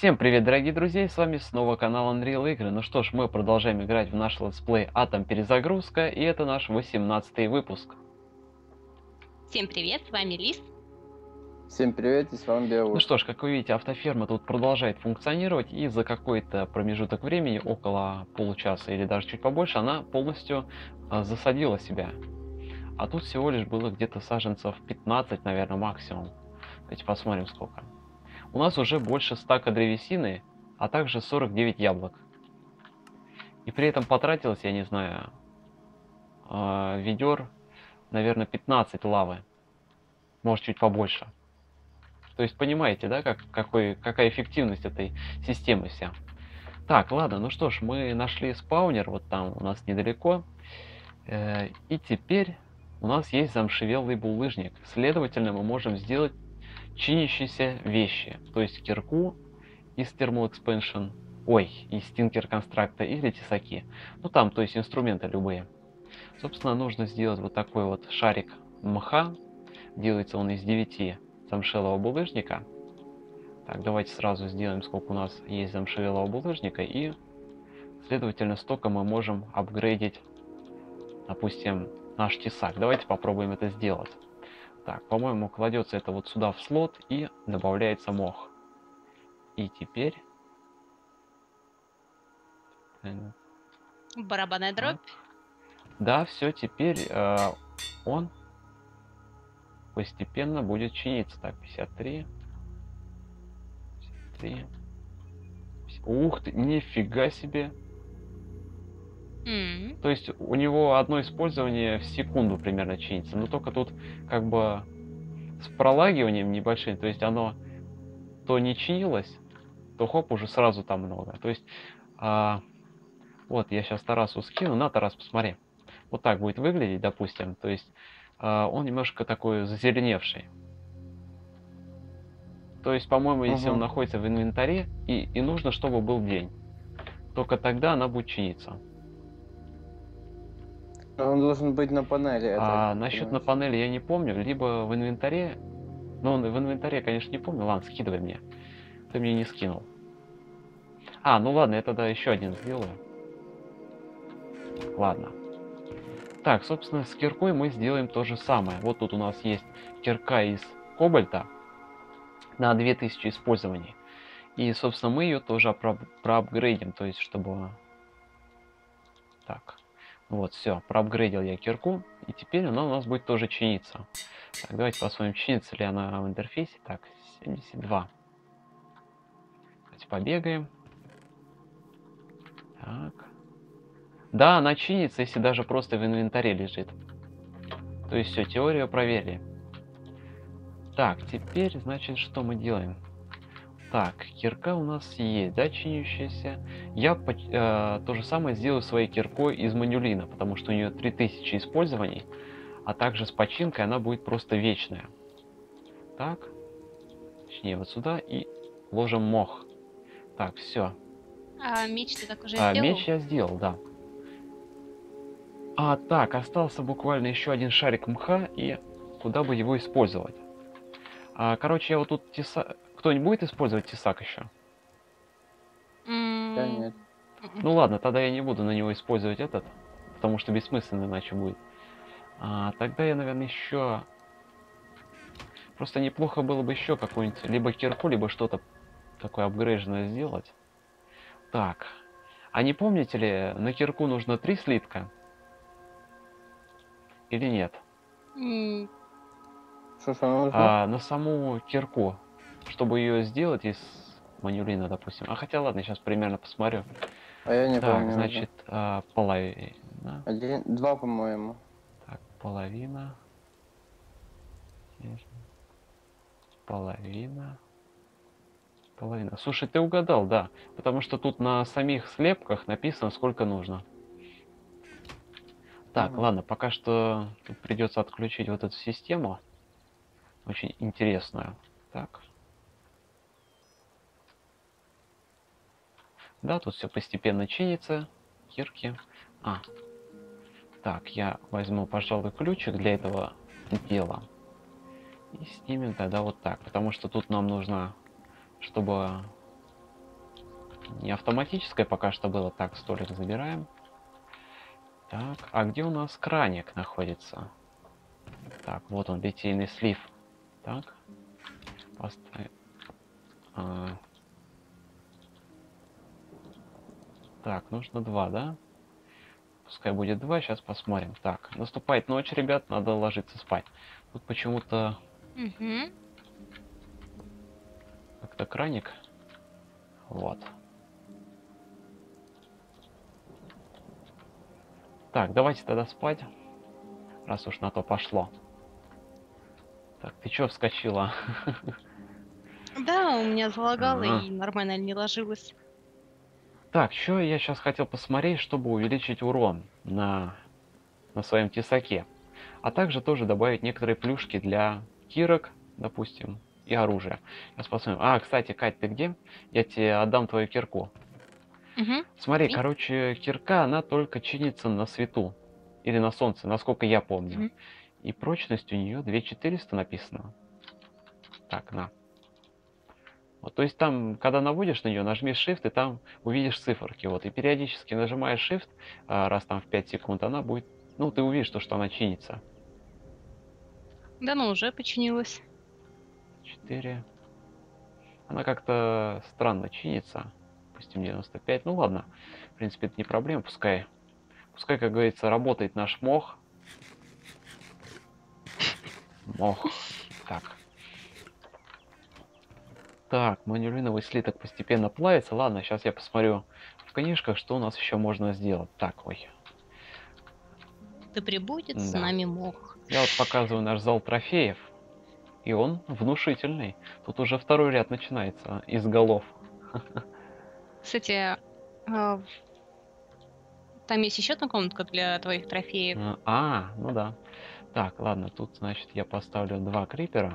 Всем привет, дорогие друзья, с вами снова канал Unreal Игры. Ну что ж, мы продолжаем играть в наш летсплей Атом Перезагрузка, и это наш 18 выпуск. Всем привет, с вами Лис. Всем привет, и с вами Белый. Ну что ж, как вы видите, автоферма тут продолжает функционировать, и за какой-то промежуток времени, около получаса или даже чуть побольше, она полностью а, засадила себя. А тут всего лишь было где-то саженцев 15, наверное, максимум. Давайте посмотрим сколько. У нас уже больше стака древесины, а также 49 яблок. И при этом потратилось, я не знаю, э, ведер, наверное, 15 лавы. Может, чуть побольше. То есть, понимаете, да, как, какой, какая эффективность этой системы вся. Так, ладно, ну что ж, мы нашли спаунер, вот там у нас недалеко. Э, и теперь у нас есть замшевелый булыжник. Следовательно, мы можем сделать чинящиеся вещи, то есть кирку из Thermal Expansion, ой, из Tinker констракта или тесаки. Ну там, то есть инструменты любые. Собственно, нужно сделать вот такой вот шарик мха. Делается он из 9 замшелого булыжника. Так, давайте сразу сделаем, сколько у нас есть замшевелого булыжника. И, следовательно, столько мы можем апгрейдить, допустим, наш тесак. Давайте попробуем это сделать. Так, по-моему, кладется это вот сюда в слот и добавляется мох. И теперь... Барабанная дробь. Да, все, теперь э, он постепенно будет чиниться. Так, 53. 53. Ух ты, нифига себе. Mm. То есть у него одно использование в секунду примерно чинится, но только тут как бы с пролагиванием небольшим, то есть оно то не чинилось, то хоп, уже сразу там много. То есть, а, вот я сейчас Тарасу скину, на Тарас, посмотри. Вот так будет выглядеть, допустим, то есть а, он немножко такой зазеленевший. То есть, по-моему, если Ага. он находится в инвентаре, и, и нужно, чтобы был день, только тогда она будет чиниться. Он должен быть на панели. я А насчет на панели я не помню, либо в инвентаре. Ну, в инвентаре, конечно, не помню. Ладно, скидывай мне. Ты мне не скинул. А, ну ладно, я тогда еще один сделаю. Ладно. Так, собственно, с киркой мы сделаем то же самое. Вот тут у нас есть кирка из кобальта на 2000 использований. И, собственно, мы ее тоже про проапгрейдим, то есть, чтобы... Так, вот, все, проапгрейдил я кирку, и теперь она у нас будет тоже чиниться. Так, давайте посмотрим, чинится ли она в интерфейсе. Так, 72. Давайте побегаем. Так. Да, она чинится, если даже просто в инвентаре лежит. То есть все, теорию проверили. Так, теперь, значит, что мы делаем? Так, кирка у нас есть, да, чинящаяся. Я э, то же самое сделаю своей киркой из манюлина, потому что у нее 3000 использований, а также с починкой она будет просто вечная. Так, точнее вот сюда и ложим мох. Так, все. А меч ты так уже А, сделал? меч я сделал, да. А, так, остался буквально еще один шарик мха, и куда бы его использовать? А, короче, я вот тут теса... Кто-нибудь будет использовать тесак еще? Да нет. Ну ладно, тогда я не буду на него использовать этот, потому что бессмысленно иначе будет. А, тогда я, наверное, еще... Просто неплохо было бы еще какую-нибудь либо кирку, либо что-то такое апгрейженное сделать. Так. А не помните ли, на кирку нужно три слитка? Или нет? Нужно? А, на саму кирку, чтобы ее сделать из манюлина, допустим. А хотя ладно, сейчас примерно посмотрю. А, я не так, помню. значит, а, половина. Один, два, по-моему. Так, половина. Половина. Половина. Слушай, ты угадал, да. Потому что тут на самих слепках написано, сколько нужно. Так, Мгм. ладно, пока что придется отключить вот эту систему. Очень интересную. Так. Да, тут все постепенно чинится. Кирки. А, так, я возьму, пожалуй, ключик для этого дела. И снимем тогда вот так. Потому что тут нам нужно, чтобы не автоматическое пока что было. Так, столик забираем. Так, а где у нас краник находится? Так, вот он, литейный слив. Так, поставим. А. Так, нужно два, да? Пускай будет два, сейчас посмотрим. Так, наступает ночь, ребят, надо ложиться спать. Тут почему-то Мгм. как-то краник. Вот. Так, давайте тогда спать. Раз уж на то пошло. Так, ты чё вскочила? Да, у меня залагало Ага. и нормально не ложилось. Так, что я сейчас хотел посмотреть, чтобы увеличить урон на, на своем тесаке. А также тоже добавить некоторые плюшки для кирок, допустим, и оружия. Сейчас посмотрим. А, кстати, Кать, ты где? Я тебе отдам твою кирку. Мгм. Смотри, Окей. короче, кирка, она только чинится на свету. Или на солнце, насколько я помню. Мгм. И прочность у нее 2400 написано. Так, на. Вот, то есть там, когда наводишь на нее, нажми Shift, и там увидишь циферки. Вот, и периодически нажимаешь Shift, а, раз там в 5 секунд, она будет... Ну, ты увидишь то, что она чинится. Да ну, уже починилось. 4. Она как-то странно чинится. Допустим, 95. Ну ладно. В принципе, это не проблема. Пускай, пускай, как говорится, работает наш мох. Мох. Так. Так, манюлиновый слиток постепенно плавится. Ладно, сейчас я посмотрю в книжках, что у нас еще можно сделать. Так, ой. Да прибудет с Да. нами мох. Я вот показываю наш зал трофеев. И он внушительный. Тут уже второй ряд начинается из голов. Кстати, а, там есть еще одна комнатка для твоих трофеев. А, А, ну да. Так, ладно, тут, значит, я поставлю два крипера.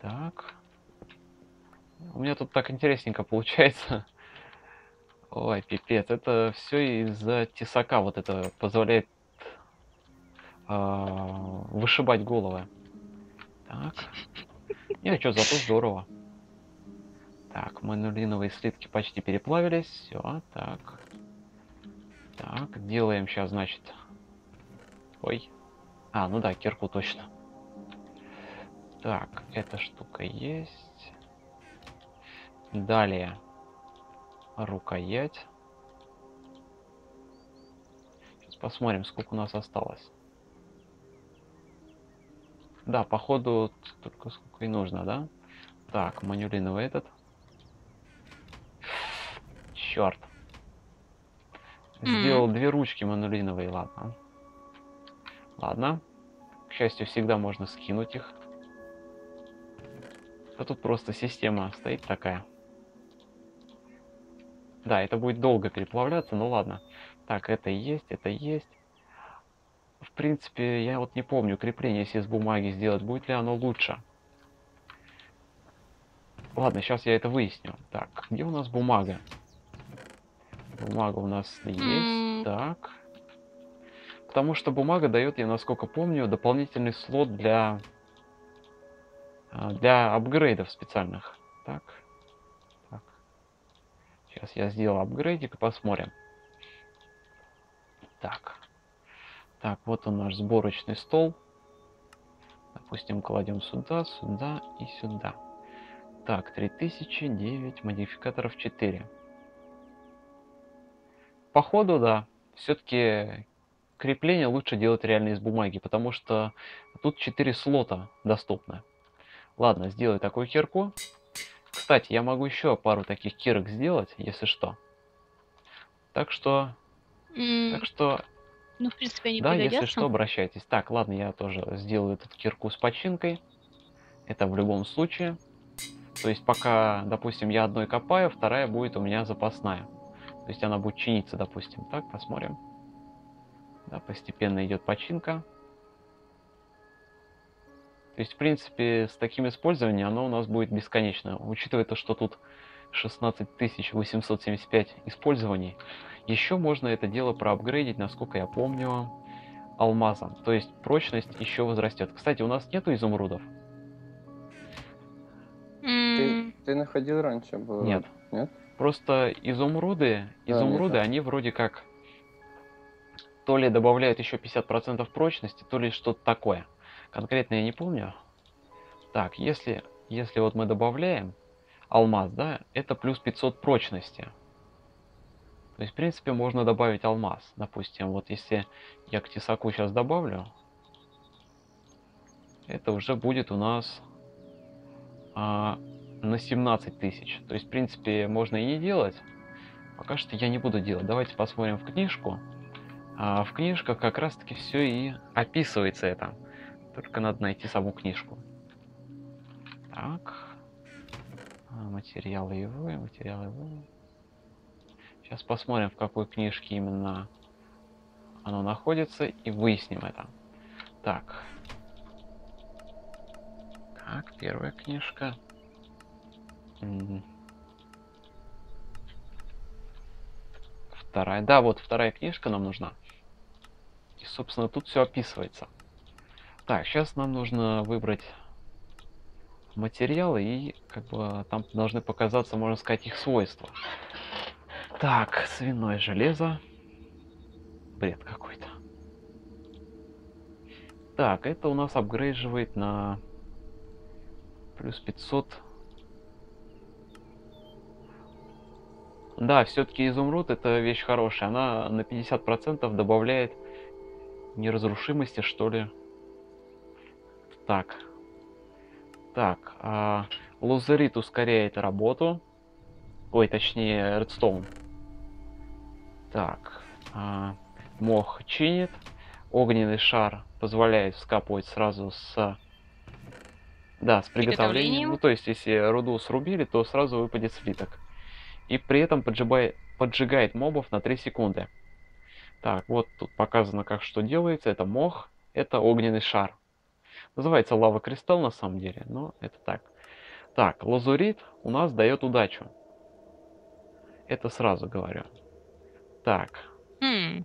Так. У меня тут так интересненько получается. Ой, пипец, это все из-за тесака вот это позволяет а, вышибать головы. Так. Не, что, зато здорово. Так, манулиновые слитки почти переплавились. Все, так. Так, делаем сейчас, значит. Ой. А, ну да, кирку точно. Так, эта штука есть. Далее. Рукоять. Сейчас посмотрим, сколько у нас осталось. Да, походу только сколько и нужно, да? Так, манюлиновый этот. Черт. Сделал две ручки манулиновые, ладно. Ладно. К счастью, всегда можно скинуть их. А тут просто система стоит такая. Да, это будет долго переплавляться, ну ладно. Так, это есть, это есть. В принципе, я вот не помню, крепление, если из бумаги сделать, будет ли оно лучше. Ладно, сейчас я это выясню. Так, где у нас бумага? Бумага у нас есть. Так. Потому что бумага дает, я насколько помню, дополнительный слот для а, для апгрейдов специальных. Так. Сейчас я сделаю апгрейдик и посмотрим. Так. Так, вот он наш сборочный стол. Допустим, кладем сюда, сюда и сюда. Так, 3009, модификаторов 4. Походу, да. Все-таки крепление лучше делать реально из бумаги, потому что тут 4 слота доступны. Ладно, сделаю такую кирку. Кстати, я могу еще пару таких кирок сделать, если что. Так что, М, так что, Ну, в принципе, они да, если что, обращайтесь. Так, ладно, я тоже сделаю эту кирку с починкой. Это в любом случае. То есть пока, допустим, я одной копаю, вторая будет у меня запасная. То есть она будет чиниться, допустим. Так, посмотрим. Да, постепенно идет починка. То есть, в принципе, с таким использованием оно у нас будет бесконечно. Учитывая то, что тут 16875 использований, еще можно это дело проапгрейдить, насколько я помню, алмазом. То есть прочность еще возрастет. Кстати, у нас нету изумрудов? Ты, ты находил раньше было? Нет. Нет? Просто изумруды, Да, изумруды, нет. они вроде как то ли добавляют еще 50% прочности, то ли что-то такое. Конкретно я не помню. Так, если, если вот мы добавляем алмаз, да, это плюс 500 прочности. То есть, в принципе, можно добавить алмаз. Допустим, вот если я к тесаку сейчас добавлю, это уже будет у нас а, на 17 тысяч. То есть, в принципе, можно и не делать. Пока что я не буду делать. Давайте посмотрим в книжку. А, в книжках как раз-таки все и описывается это. Только надо найти саму книжку. Так. А, Материалы его, материалы его. Сейчас посмотрим, в какой книжке именно оно находится, и выясним это. Так. Так, первая книжка. Вторая. Да, вот вторая книжка нам нужна. И, собственно, тут все описывается. Так, сейчас нам нужно выбрать материалы, и как бы там должны показаться, можно сказать, их свойства. Так, свиное железо. Бред какой-то. Так, это у нас апгрейдживает на плюс 500. Да, все-таки изумруд это вещь хорошая. Она на 50% добавляет неразрушимости, что ли. Так. Так, а, лазерит ускоряет работу. Ой, точнее, редстоун. Так, а, мох чинит. Огненный шар позволяет вскапывать сразу с... Да, с приготовлением. Ну, то есть, если руду срубили, то сразу выпадет слиток. И при этом поджигает, поджигает мобов на 3 секунды. Так, вот тут показано, как что делается. Это мох, это огненный шар. Называется лава кристалл на самом деле, но это так. Так, лазурит у нас дает удачу. Это сразу говорю. Так, Хм.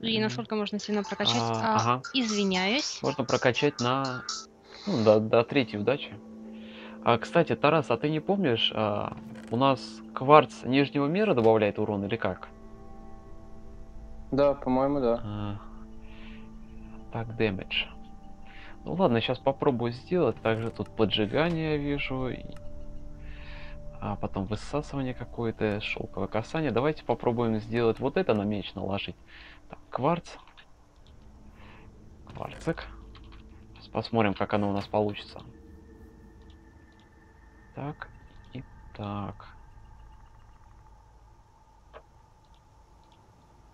И насколько можно сильно прокачать? А, А, ага. Извиняюсь. можно прокачать на ну, до, до третьей удачи. А, кстати, Тарас, а ты не помнишь, а, у нас кварц нижнего мира добавляет урон или как? Да, по-моему, да. А, Так, damage. Ну ладно, сейчас попробую сделать. Также тут поджигание вижу. А потом высасывание какое-то, шелковое касание. Давайте попробуем сделать вот это на меч наложить. Так, кварц. Кварцик. Сейчас посмотрим, как оно у нас получится. Так, и так.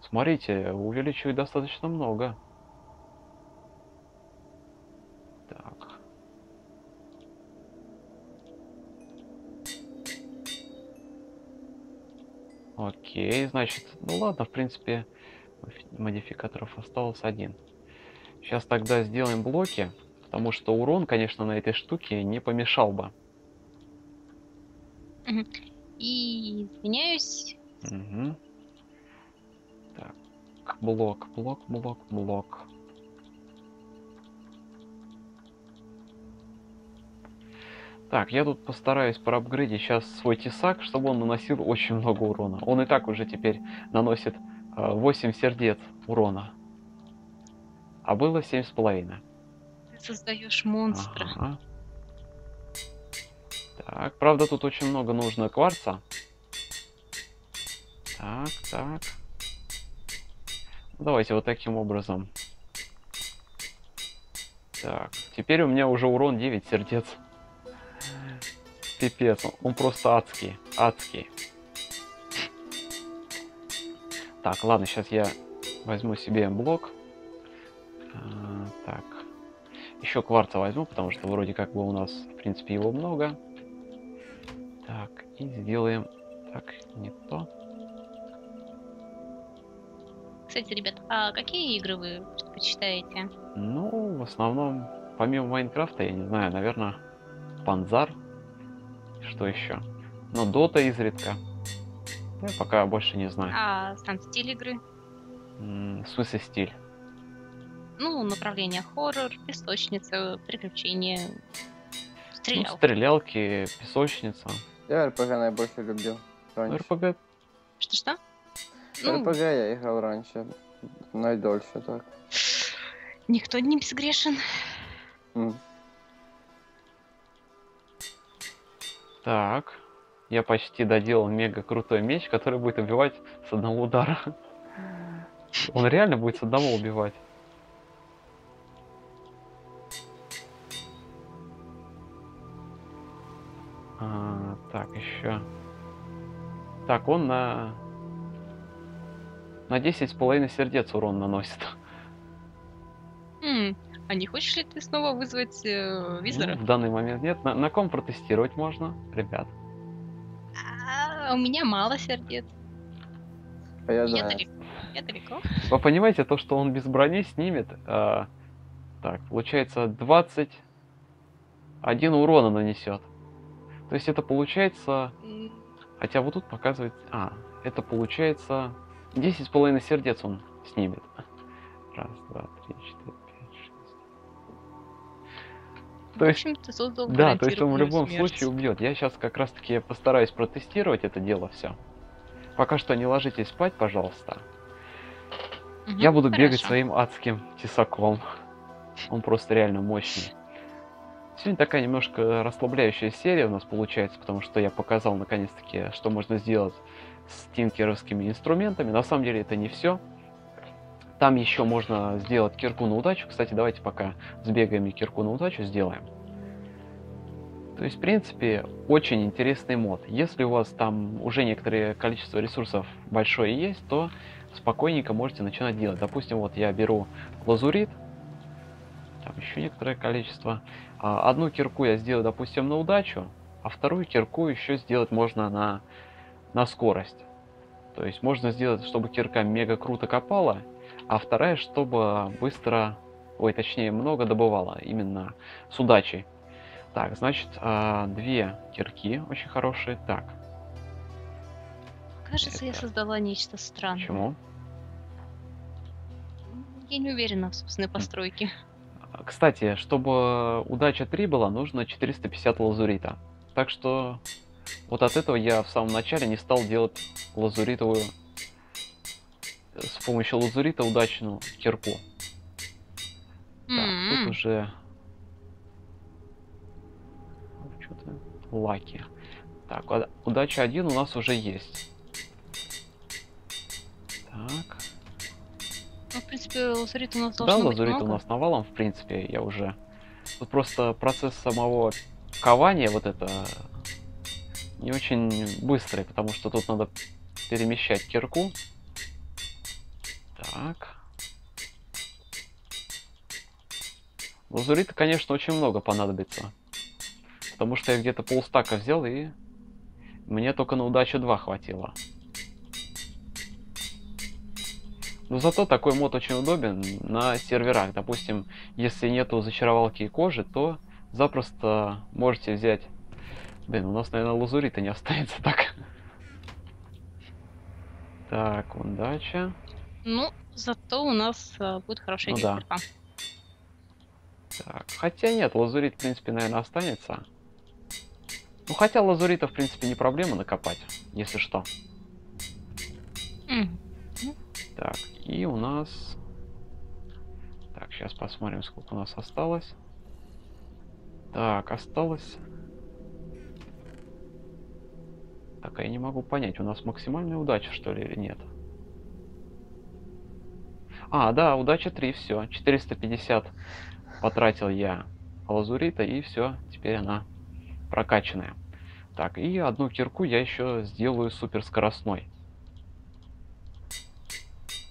Смотрите, увеличивает достаточно много. Окей, значит, ну ладно, в принципе, модификаторов осталось один. Сейчас тогда сделаем блоки, потому что урон, конечно, на этой штуке не помешал бы. И извиняюсь. Мгм. Так, блок, блок, блок, блок. Так, я тут постараюсь проапгрейдить сейчас свой тесак, чтобы он наносил очень много урона. Он и так уже теперь наносит э, 8 сердец урона. А было семь с половиной. Ты создаешь монстра. Ага. Так, правда, тут очень много нужно кварца. Так, так. Давайте вот таким образом. Так, теперь у меня уже урон 9 сердец. Пипец, он- он просто адский, адский. Так, ладно, сейчас я возьму себе блок. А, так. Еще кварца возьму, потому что вроде как бы у нас, в принципе, его много. Так, и сделаем... Так, не то. Кстати, ребят, а какие игры вы предпочитаете? Ну, в основном, помимо Майнкрафта, я не знаю, наверное, Панзар. Что еще? Ну, Дота изредка. Я пока больше не знаю. А сам стиль игры? В смысле стиль? Ну, направление хоррор, песочница, приключения, Ну, стрелял. стрелялки, песочница. Я РПГ найбільше люблю. Ну, Раньше. РПГ Что-что? Ну, РПГ я играл раньше. Найдольше так. никто не безгрешен. М. Так. Я почти доделал мега крутой меч, который будет убивать с одного удара. Он реально будет с одного убивать. А, так, еще. Так, он на... На 10 с половиной сердец урон наносит. М, А не хочешь ли ты снова вызвать э, визора? Ну, в данный момент нет. На, на ком протестировать можно, ребят? А, у меня мало сердец. А я Я знаю. далеко. Я далеко. Вы понимаете, то, что он без брони снимет, а, так, получается 21 урона нанесет. То есть это получается, хотя вот тут показывает, а, это получается 10 с половиной сердец он снимет. Раз, два, три, четыре. То В есть, общем, ты создал да, то есть он в любом смерть. случае убьет. Я сейчас как раз таки постараюсь протестировать это дело все. Пока что не ложитесь спать, пожалуйста. Мгм, Я буду бегать хорошо. своим адским тесаком. Он просто реально мощный. Сегодня такая немножко расслабляющая серия у нас получается, потому что я показал наконец-таки, что можно сделать с тинкеровскими инструментами. На самом деле это не все. Там еще можно сделать кирку на удачу. Кстати, давайте пока сбегаем и кирку на удачу сделаем. То есть, в принципе, очень интересный мод. Если у вас там уже некоторое количество ресурсов большое есть, то спокойненько можете начинать делать. Допустим, вот я беру лазурит, там еще некоторое количество. А, Одну кирку я сделаю, допустим, на удачу, а вторую кирку еще сделать можно на, на скорость. То есть можно сделать, чтобы кирка мега круто копала, а вторая, чтобы быстро, ой, точнее, много добывала, именно с удачей. Так, значит, а, две кирки очень хорошие. Так, Кажется, я Это- создала нечто странное. почему? Я не уверена в собственной постройке. Кстати, чтобы удача 3 была, нужно 450 лазурита. Так что вот от этого я в самом начале не стал делать лазуритовую с помощью лазурита удачную кирку. Так, М-м. тут уже что-то лаки. Так, уда- удача 1 у нас уже есть. Так. Ну, в принципе, лазурит у нас Да, должно лазурит у нас навалом, в принципе, я уже... Тут просто процесс самого кования вот это не очень быстрый, потому что тут надо перемещать кирку. Так. Лазурита, конечно, очень много понадобится. Потому что я где-то полстака взял и мне только на удачу 2 хватило. Но зато такой мод очень удобен на серверах. Допустим, если нету зачаровалки и кожи, то запросто можете взять... Блин, у нас, наверное, лазурита не останется так. Так, удача. Ну, зато у нас э, будет хорошая Ну да. Так, хотя нет, лазурит, в принципе, наверное, останется. Ну, хотя лазурита, в принципе, не проблема накопать, если что. М, Так, и у нас... Так, сейчас посмотрим, сколько у нас осталось. Так, осталось... Так, а я не могу понять, у нас максимальная удача, что ли, или нет? А, да, удача 3, все. 450 потратил я лазурита, и все, теперь она прокачанная. Так, и одну кирку я еще сделаю суперскоростной.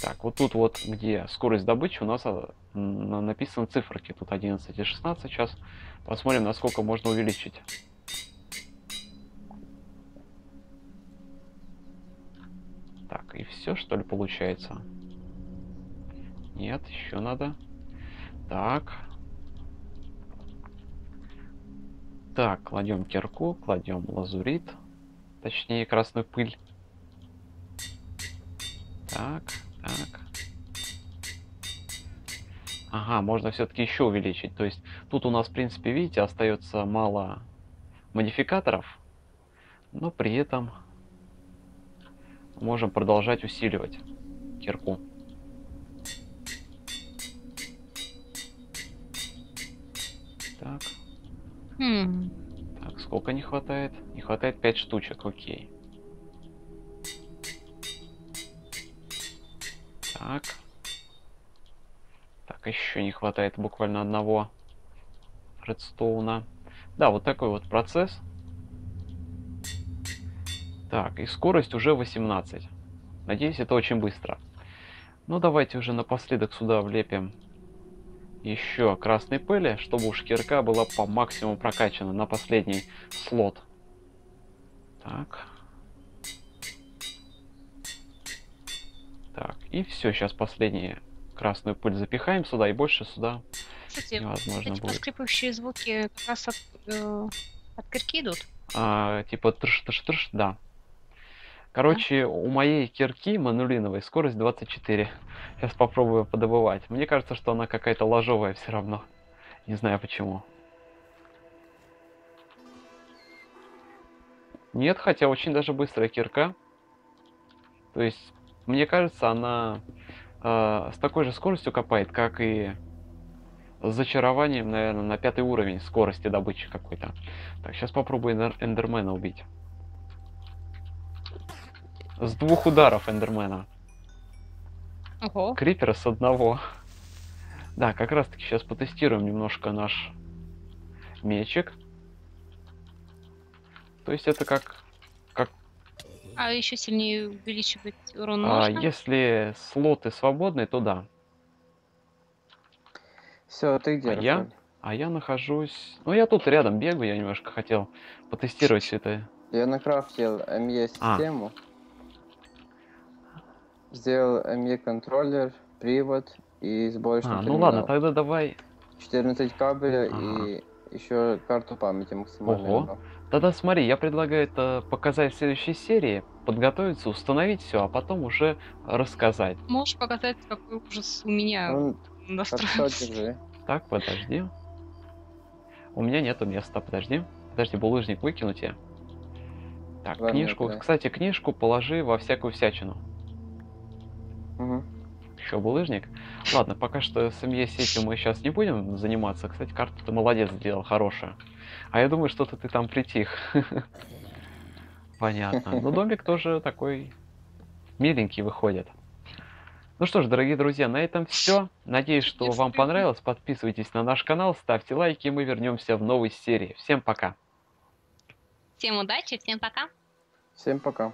Так, вот тут вот, где скорость добычи, у нас а, написаны циферки. Тут 11 и 16. Сейчас посмотрим, насколько можно увеличить. Так, и все, что ли, получается? Нет, еще надо. Так. Так, кладем кирку, кладем лазурит. Точнее, красную пыль. Так, так. Ага, можно все-таки еще увеличить. То есть тут у нас, в принципе, видите, остается мало модификаторов. Но при этом можем продолжать усиливать кирку. Так, Хм. так, сколько не хватает? Не хватает 5 штучек, окей. Так. Так, еще не хватает буквально одного редстоуна. Да, вот такой вот процесс. Так, и скорость уже 18. Надеюсь, это очень быстро. Ну, давайте уже напоследок сюда влепим еще красной пыли, чтобы уж кирка была по максимуму прокачана на последний слот. Так. Так, и все, сейчас последнюю красную пыль запихаем сюда, и больше сюда Кстати, невозможно эти будет. поскрипывающие звуки как раз от, э, от кирки идут. А, типа трш-трш-трш, да. Короче, у моей кирки манулиновой скорость 24. Сейчас попробую подобывать. Мне кажется, что она какая-то ложовая все равно. Не знаю почему. Нет, хотя очень даже быстрая кирка. То есть, мне кажется, она э, с такой же скоростью копает, как и с зачарованием, наверное, на пятый уровень скорости добычи какой-то. Так, сейчас попробую эндер- эндермена убить. С двух ударов эндермена. Ого. Крипера с одного. Да, как раз таки сейчас потестируем немножко наш мечик. То есть это как... А еще сильнее увеличивать урон а, можно? если слоты свободны, то да. Все, ты где, А я? А я нахожусь... Ну, я тут рядом бегаю, я немножко хотел потестировать всё это. Я накрафтил ME-систему. Сделал ME-контроллер, привод и сборочный А, ну ладно, терминал. тогда давай... 14 кабеля Ага. и еще карту памяти максимально. Ого. Тогда смотри, я предлагаю это показать в следующей серии, подготовиться, установить все, а потом уже рассказать. Можешь показать, какой ужас у меня Ну, держи. Так, подожди. У меня нету места, подожди. Подожди, булыжник выкинуть я. Так, Ладно, книжку. кидай. Кстати, книжку положи во всякую всячину. Мгм. Еще булыжник. Ладно, пока что с МЕ сетью мы сейчас не будем заниматься. Кстати, карту ты молодец сделал, хорошая. А я думаю, что-то ты там притих. Понятно. Но домик тоже такой миленький выходит. Ну что ж, дорогие друзья, на этом все. Надеюсь, что вам понравилось. Подписывайтесь на наш канал, ставьте лайки, и мы вернемся в новой серии. Всем пока. Всем удачи, всем пока. Всем пока.